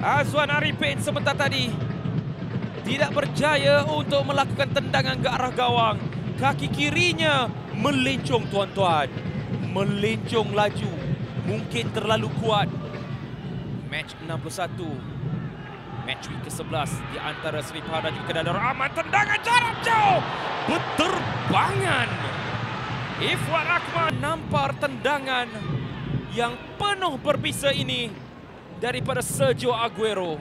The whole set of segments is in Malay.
Azwan Arifin sebentar tadi tidak berjaya untuk melakukan tendangan ke arah gawang. Kaki kirinya melencong tuan-tuan. Melencong laju. Mungkin terlalu kuat. Match 61. Match week ke-11 di antara Seri Pahang dan juga Darul Aman. Tendangan jarak jauh. Berterbangan. Ifwan Akmal nampar tendangan yang penuh berbisa ini daripada Sergio Aguero.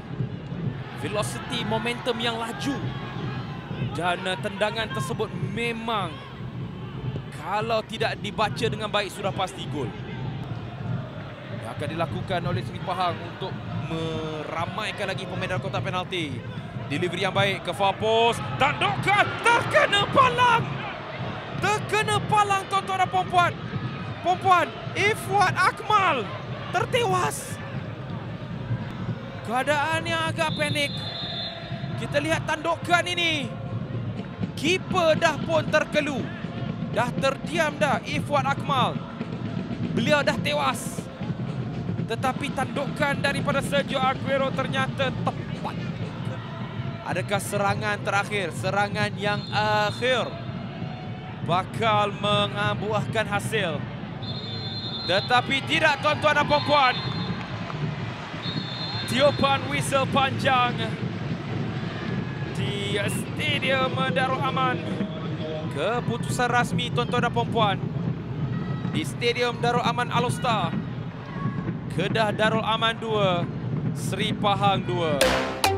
Velocity, momentum yang laju. Dan uh, tendangan tersebut memang kalau tidak dibaca dengan baik sudah pasti gol. Yang akan dilakukan oleh Seri Pahang untuk meramaikan lagi pemain kotak penalti. Delivery yang baik ke far post. Tandukan terkena palang. Terkena palang tuan-tuan dan puan-puan. Puan-puan, Akmal tertewas. Keadaan yang agak panik. Kita lihat tandukan ini. Keeper dah pun terkelu. Dah terdiam dah Ifwan Akmal. Beliau dah tewas. Tetapi tandukan daripada Sergio Aguero ternyata tepat. Adakah serangan terakhir, serangan yang akhir bakal mengambuahkan hasil? Tetapi tidak tuan-tuan dan puan-puan tiupan whistle panjang di Stadium Darul Aman. Keputusan rasmi tuan-tuan dan puan-puan di Stadium Darul Aman Alostar. Kedah Darul Aman 2, Seri Pahang 2.